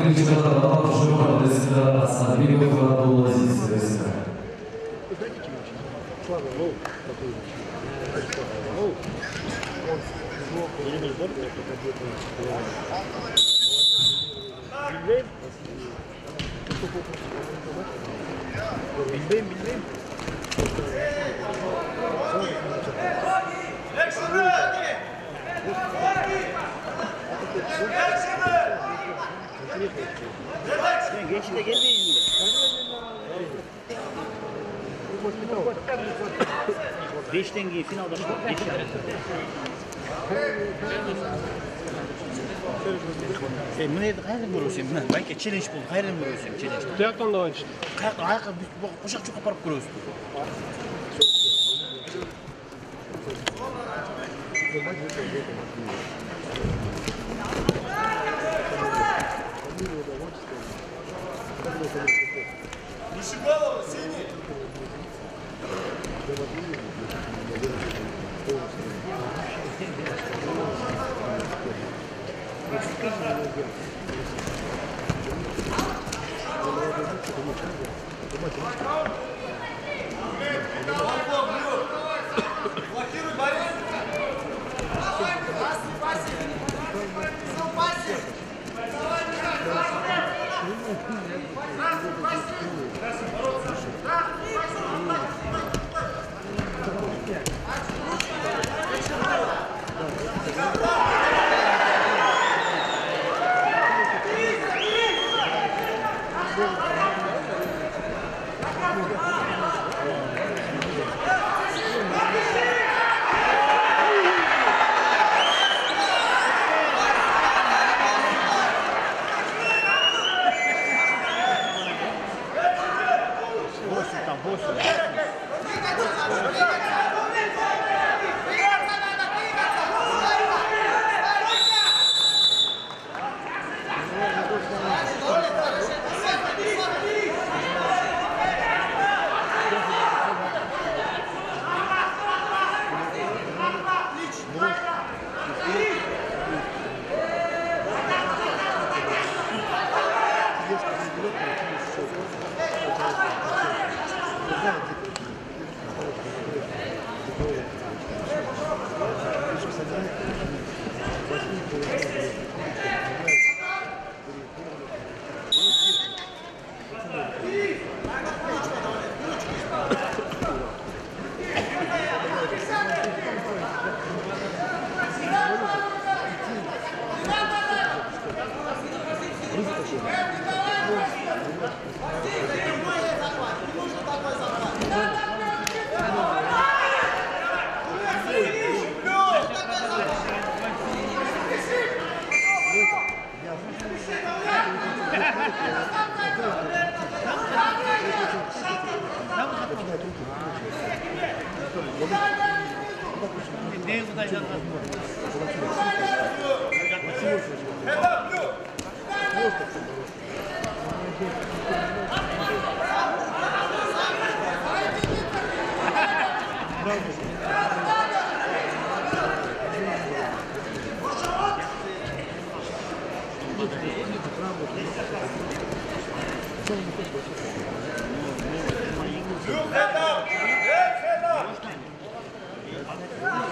Birinci kadar Arap Şubat Adresinde Asabiyov ve Abdulaziz Vesile. Bilmeyim bilmeyim. Sen Geçti gelmeyin. Beş dengeyi finalda çok geç Sen bunu edip hayran görüyorsun. Belki challenge bulduk, hayran görüyorsun challenge. Kayaktan da aynı işte. Kayaktan, ayakta kuşak çok aparıp görüyorsun. Çok iyi. Шигалова, синий. Блокируй Ne Luke, head up! Luke, head up!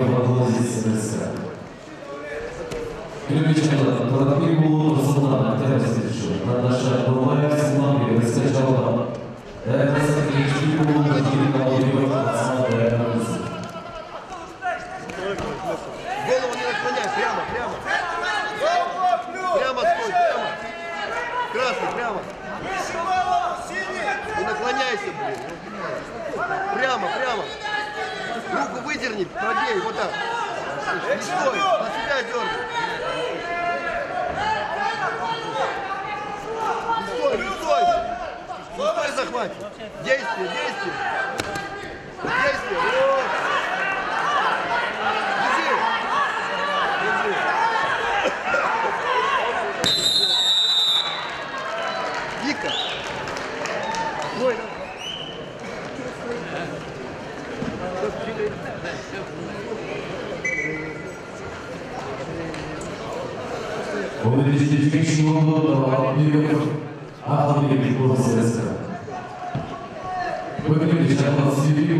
ve Abdulaziz Vesile. Birinci kadar Torapil Bulu Rızı'ndan terörist Kardeşler Durmaya Sılman gibi Vesile Çavla. Değerli Gençlik Bulu Rakibin Abdülyok Asma Değerlendirsin. Голову не наклоняй, прямо, прямо. Прямо стой, прямо. Красный, прямо. Не наклоняйся, блин. Прямо, прямо. Руку выдерни, пробей, вот так. Не стой, на себя дергай. Не стой, не стой. Не стой захват. Действие, действие. Действие, вот. Вика. Ой, давай. O dirigente 21 do nível Atlético Processa. Foi o dirigente da Civil.